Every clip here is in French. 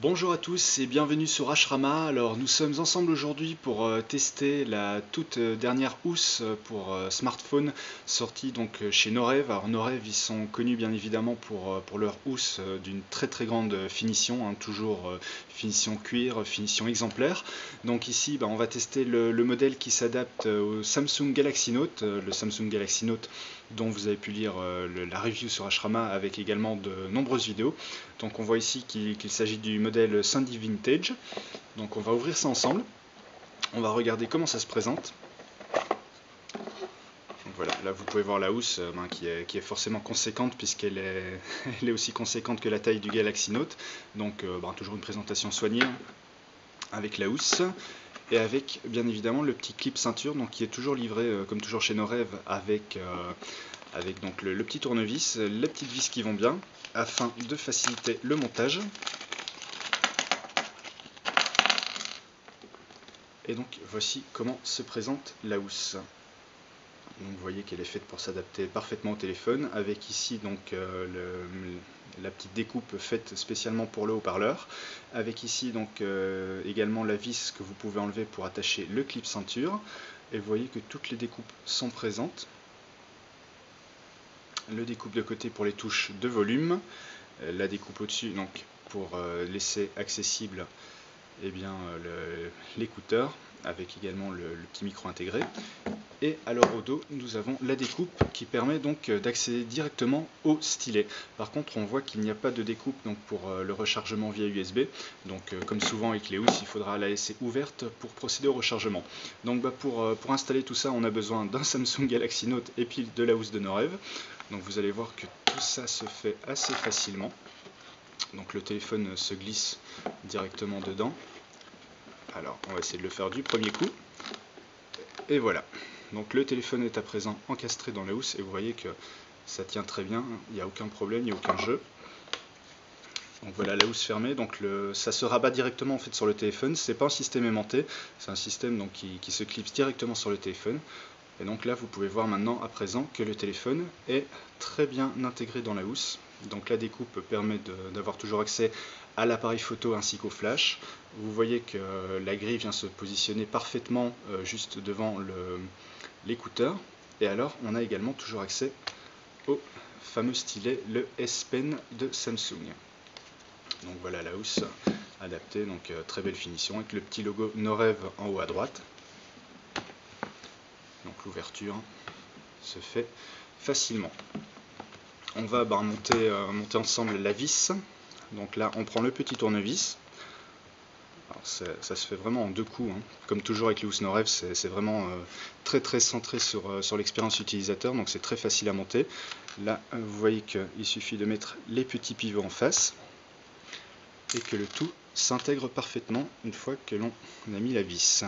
Bonjour à tous et bienvenue sur Ashrama. Alors nous sommes ensemble aujourd'hui pour euh, tester la toute euh, dernière housse euh, pour smartphone sortie donc chez Norev. Alors Norev ils sont connus bien évidemment pour, pour leur housse d'une très très grande finition, hein, toujours finition cuir, finition exemplaire. Donc ici bah, on va tester le, modèle qui s'adapte au Samsung Galaxy Note, le Samsung Galaxy Note dont vous avez pu lire la review sur Ashrama avec également de nombreuses vidéos. Donc on voit ici qu'il s'agit du modèle Sandy Vintage. Donc on va ouvrir ça ensemble. On va regarder comment ça se présente. voilà, là vous pouvez voir la housse euh, ben, qui, est, forcément conséquente puisqu'elle est, aussi conséquente que la taille du Galaxy Note. Donc euh, ben, toujours une présentation soignée avec la housse et avec bien évidemment le petit clip ceinture donc qui est toujours livré euh, comme toujours chez nos rêves avec, avec donc le, le, petit tournevis, les petites vis qui vont bien afin de faciliter le montage. Et donc voici comment se présente la housse. Donc vous voyez qu'elle est faite pour s'adapter parfaitement au téléphone, avec ici donc euh, la petite découpe faite spécialement pour le haut-parleur, avec ici donc euh, également la vis que vous pouvez enlever pour attacher le clip ceinture, et vous voyez que toutes les découpes sont présentes. Le découpe de côté pour les touches de volume, euh, la découpe au-dessus donc pour laisser accessible eh euh, l'écouteur avec également le, petit micro intégré. Et alors au dos, nous avons la découpe qui permet donc euh, d'accéder directement au stylet. Par contre, on voit qu'il n'y a pas de découpe donc pour euh, le rechargement via USB. Donc comme souvent avec les housses, il faudra la laisser ouverte pour procéder au rechargement. Donc bah, pour, pour installer tout ça, on a besoin d'un Samsung Galaxy Note et puis de la housse de nos rêves. Donc vous allez voir que tout ça se fait assez facilement. Donc le téléphone se glisse directement dedans. Alors on va essayer de le faire du premier coup. Et voilà. Donc le téléphone est à présent encastré dans la housse et vous voyez que ça tient très bien, il n'y a aucun problème, il n'y a aucun jeu. Donc voilà la housse fermée, donc ça se rabat directement sur le téléphone, c'est pas un système aimanté, c'est un système qui, qui se clipse directement sur le téléphone. Et donc là vous pouvez voir maintenant à présent que le téléphone est très bien intégré dans la housse. Donc la découpe permet d'avoir toujours accès à l'appareil photo ainsi qu'au flash. Vous voyez que la grille vient se positionner parfaitement euh, juste devant l'écouteur. Et alors on a également toujours accès au fameux stylet, le S Pen de Samsung. Donc voilà la housse adaptée, donc euh, très belle finition avec le petit logo Norev en haut à droite. Donc l'ouverture se fait facilement. On va bah, euh, monter, ensemble la vis. Donc là, on prend le petit tournevis. ça se fait vraiment en deux coups. Hein. Comme toujours avec les housses Norev, c'est vraiment euh, très très centré sur, euh, sur l'expérience utilisateur, donc c'est très facile à monter. Là, vous voyez qu'il suffit de mettre les petits pivots en face et que le tout s'intègre parfaitement une fois que l'on a mis la vis.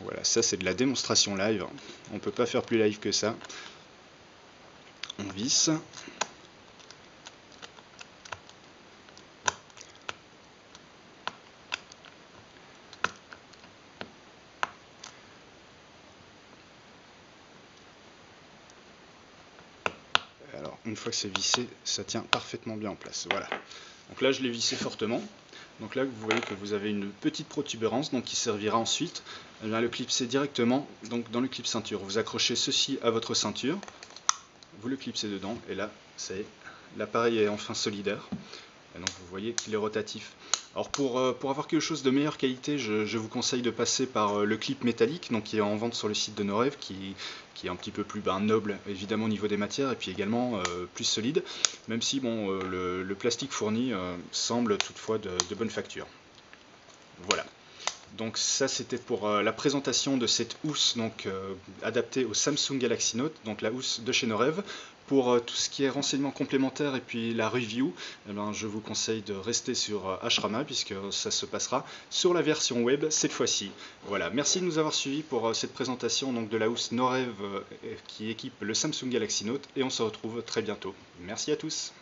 Voilà, ça c'est de la démonstration live. On ne peut pas faire plus live que ça Alors, une fois que c'est vissé, ça tient parfaitement bien en place. Voilà. Donc là, je l'ai vissé fortement. Donc là, vous voyez que vous avez une petite protubérance donc qui servira ensuite à le clipser directement donc dans le clip ceinture. Vous accrochez ceci à votre ceinture vous le clipsez dedans et là, l'appareil est enfin solidaire. Et donc vous voyez qu'il est rotatif. Alors pour, euh, pour, avoir quelque chose de meilleure qualité, je, vous conseille de passer par euh, le clip métallique, donc qui est en vente sur le site de Norev, qui, qui est un petit peu plus ben, noble évidemment au niveau des matières et puis également euh, plus solide, même si bon, le, plastique fourni semble toutefois de bonne facture. Voilà. Donc ça c'était pour euh, la présentation de cette housse donc, euh, adaptée au Samsung Galaxy Note, donc la housse de chez Norev. Pour euh, tout ce qui est renseignements complémentaires et puis la review, eh ben, je vous conseille de rester sur Ashrama puisque ça se passera sur la version web cette fois-ci. Voilà, merci de nous avoir suivis pour cette présentation donc, de la housse Norev qui équipe le Samsung Galaxy Note et on se retrouve très bientôt. Merci à tous.